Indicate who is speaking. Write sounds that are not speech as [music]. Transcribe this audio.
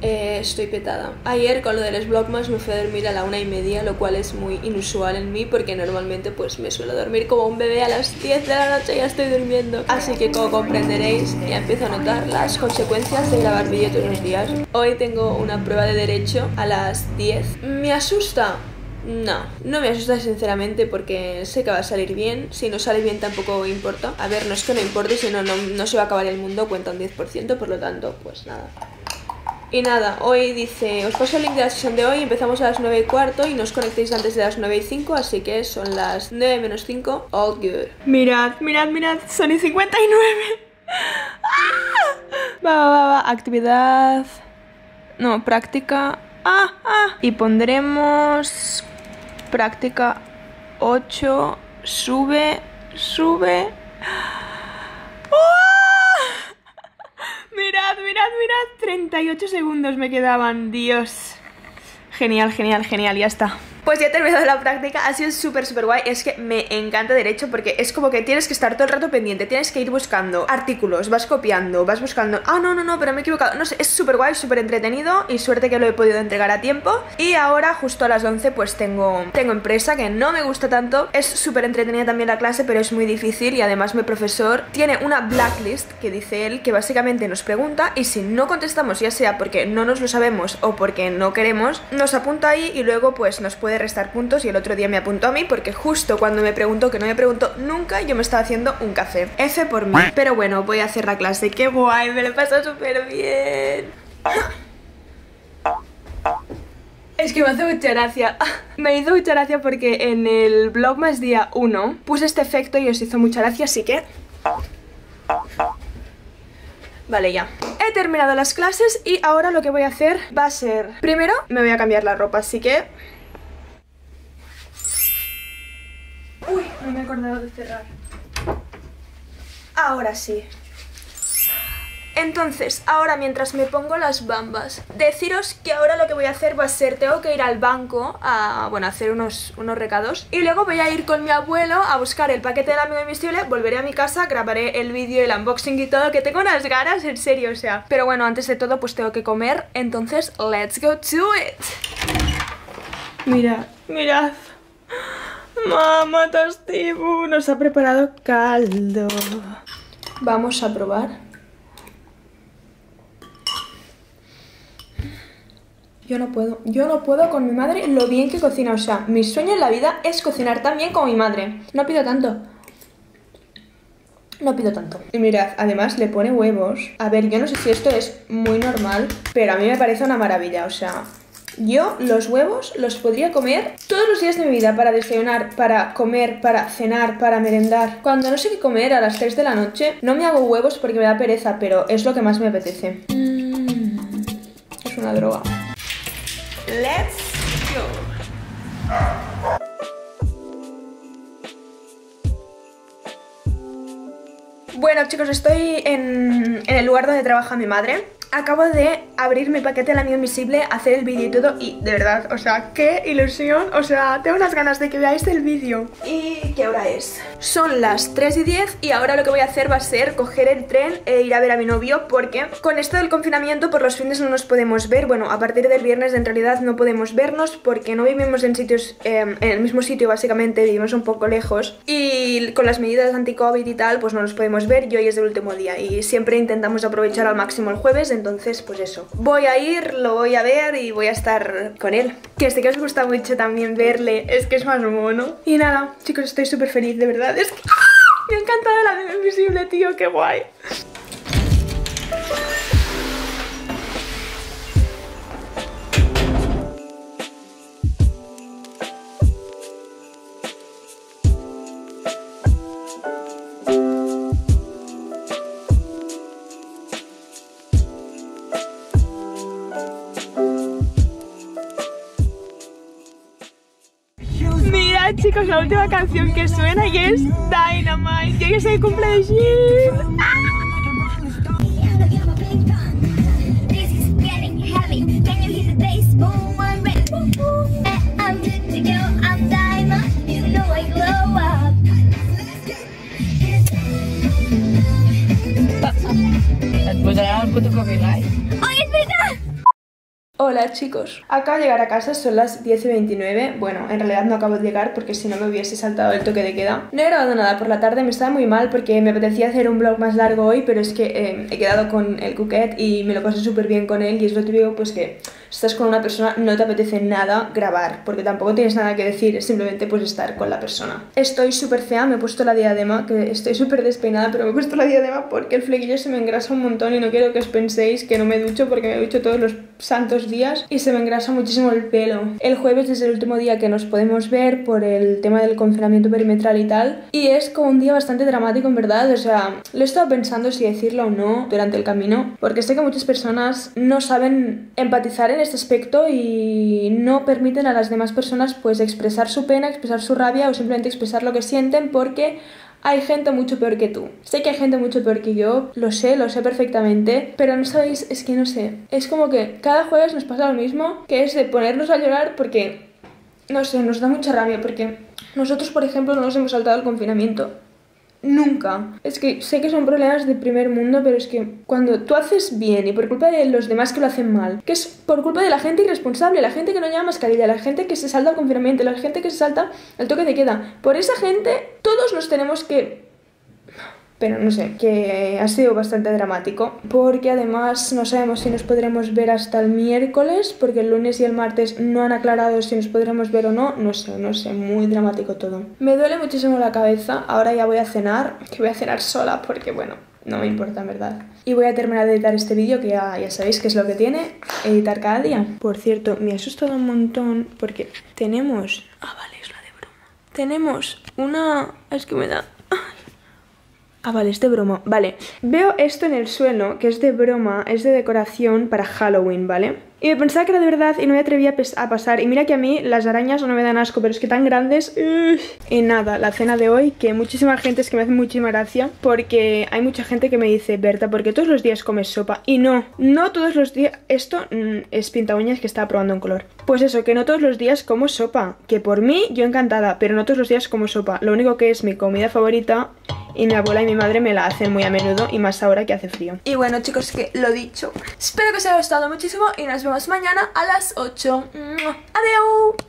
Speaker 1: Eh, estoy petada. Ayer con lo de los Vlogmas me fui a dormir a la una y media, lo cual es muy inusual en mí porque normalmente pues me suelo dormir como un bebé a las 10 de la noche y ya estoy durmiendo. Así que como comprenderéis, ya empiezo a notar las consecuencias de grabar vídeo todos los días. Hoy tengo una prueba de derecho a las 10. ¿Me asusta? No, no me asusta sinceramente porque sé que va a salir bien. Si no sale bien tampoco importa. A ver, no es que no importe, sino no, no se va a acabar el mundo, cuenta un 10%, por lo tanto, pues nada. Y nada, hoy dice, os paso el link de la sesión de hoy, empezamos a las 9 y cuarto y no os conectéis antes de las 9 y 5, así que son las 9 menos 5, all good. Mirad, mirad, mirad, son y 59. ¡Ah! Va, va, va, va, actividad... No, práctica... Ah, ah. Y pondremos... Práctica 8, sube, sube... [laughs] Mirad, mirad, mirad. 38 segundos me quedaban. Dios. Genial, genial, genial. Ya está. Pues ya he terminado la práctica, ha sido súper súper guay, es que me encanta derecho porque es como que tienes que estar todo el rato pendiente, tienes que ir buscando artículos, vas copiando, vas buscando, ah no, no, no, pero me he equivocado, no sé, es súper guay, súper entretenido y suerte que lo he podido entregar a tiempo. Y ahora justo a las 11 pues tengo, tengo empresa que no me gusta tanto, es súper entretenida también la clase pero es muy difícil y además mi profesor tiene una blacklist que dice él que básicamente nos pregunta y si no contestamos ya sea porque no nos lo sabemos o porque no queremos, nos apunta ahí y luego pues nos puede restar puntos y el otro día me apuntó a mí porque justo cuando me preguntó, que no me preguntó nunca, yo me estaba haciendo un café. F por mí. Pero bueno, voy a hacer la clase. ¡Qué guay! Me lo he pasado súper bien. Es que me hace mucha gracia [laughs] Me hizo mucha gracia porque en el blog más día 1 Puse este efecto y os hizo mucha gracia, así que... Vale, ya. He terminado las clases y ahora lo que voy a hacer va a ser... Primero me voy a cambiar la ropa, así que... Uy, no me he acordado de cerrar. Ahora sí. Entonces, ahora mientras me pongo las bambas, deciros que ahora lo que voy a hacer va a ser, tengo que ir al banco a, bueno, hacer unos, unos recados y luego voy a ir con mi abuelo a buscar el paquete del amigo invisible, volveré a mi casa, grabaré el vídeo, el unboxing y todo, que tengo unas ganas, en serio, o sea. Pero bueno, antes de todo pues tengo que comer, entonces, let's go to it. Mirad, mirad. Mamá Tostibu nos ha preparado caldo. Vamos a probar. Yo no puedo, yo no puedo con mi madre lo bien que cocina. O sea, mi sueño en la vida es cocinar tan bien como mi madre. No pido tanto. No pido tanto. Y mirad, además le pone huevos. A ver, yo no sé si esto es muy normal, pero a mí me parece una maravilla. O sea, yo los huevos los podría comer todos los días de mi vida para desayunar, para comer, para cenar, para merendar. Cuando no sé qué comer a las 3 de la noche, no me hago huevos porque me da pereza, pero es lo que más me apetece. Mm, es una droga. Let's go. Bueno chicos, estoy en, en el lugar donde trabaja mi madre Acabo de abrir mi paquete del amigo invisible, hacer el vídeo y todo y de verdad, o sea, qué ilusión, o sea, tengo unas ganas de que veáis el vídeo. ¿Y qué hora es? Son las 3 y 10 y ahora lo que voy a hacer va a ser coger el tren e ir a ver a mi novio porque con esto del confinamiento por los fines no nos podemos ver, bueno, a partir del viernes en realidad no podemos vernos porque no vivimos en sitios, em, en el mismo sitio básicamente, vivimos un poco lejos y con las medidas anti-covid y tal pues no nos podemos ver y hoy es el último día y siempre intentamos aprovechar al máximo el jueves entonces pues eso. Voy a ir, lo voy a ver y voy a estar con él. Que sé que os gusta mucho también verle, es que es más mono. Y nada, chicos, estoy súper feliz, de verdad. Es que... Me ha encantado la invisible, tío, qué guay. chicos, la última canción que suena y es Dynamite. Que es el cumple Hola chicos, acabo de llegar a casa, son las 10 y 29 Bueno, en realidad no acabo de llegar porque si no me hubiese saltado el toque de queda. No he grabado nada por la tarde, me estaba muy mal porque me apetecía hacer un vlog más largo hoy Pero es que eh, he quedado con el Cuquet y me lo pasé súper bien con él Y es lo típico pues que estás con una persona, no te apetece nada grabar Porque tampoco tienes nada que decir, es simplemente pues estar con la persona. Estoy súper fea, me he puesto la diadema, que estoy súper despeinada Pero me he puesto la diadema porque el flequillo se me engrasa un montón Y no quiero que os penséis que no me ducho porque me ducho todos los santos días y se me engrasa muchísimo el pelo. El jueves es el último día que nos podemos ver por el tema del confinamiento perimetral y tal. Y es como un día bastante dramático en verdad. O sea, lo he estado pensando si decirlo o no durante el camino. Porque sé que muchas personas no saben empatizar en este aspecto y no permiten a las demás personas pues expresar su pena, expresar su rabia o simplemente expresar lo que sienten porque hay gente mucho peor que tú. Sé que hay gente mucho peor que yo, lo sé, lo sé perfectamente, pero no sabéis, es que no sé. Es como que cada jueves nos pasa lo mismo, que es de ponernos a llorar porque, no sé, nos da mucha rabia, porque nosotros, por ejemplo, no nos hemos saltado el confinamiento. Nunca. Es que sé que son problemas de primer mundo, pero es que cuando tú haces bien y por culpa de los demás que lo hacen mal, que es por culpa de la gente irresponsable, la gente que no lleva mascarilla, la gente que se salta al confinamiento, la gente que se salta el toque de queda, por esa gente todos nos tenemos que pero no sé, que ha sido bastante dramático, porque además no sabemos si nos podremos ver hasta el miércoles, porque el lunes y el martes no han aclarado si nos podremos ver o no, no sé, no sé, muy dramático todo. Me duele muchísimo la cabeza, ahora ya voy a cenar, que voy a cenar sola, porque bueno, no me importa en verdad. Y voy a terminar de editar este vídeo, que ya, sabéis qué es lo que tiene, editar cada día. Por cierto, me ha asustado un montón, porque tenemos... Ah, vale, es la de broma. Tenemos una... es que me da... Ah, vale, es de broma. Vale, veo esto en el suelo, que es de broma, es de decoración para Halloween, ¿vale? Y me pensaba que era de verdad y no me atrevía a pasar. Y mira que a mí las arañas no me dan asco, pero es que tan grandes... Y nada, la cena de hoy, que muchísima gente es que me hace muchísima gracia, porque hay mucha gente que me dice, Berta, porque todos los días comes sopa? Y no, no todos los días... Esto mm, es pinta uñas que estaba probando en color. Pues eso, que no todos los días como sopa. Que por mí, yo encantada, pero no todos los días como sopa. Lo único que es mi comida favorita y mi abuela y mi madre me la hacen muy a menudo y más ahora que hace frío. Y bueno chicos, que lo dicho. Espero que os haya gustado muchísimo y nos vemos mañana a las 8. ¡Adiós!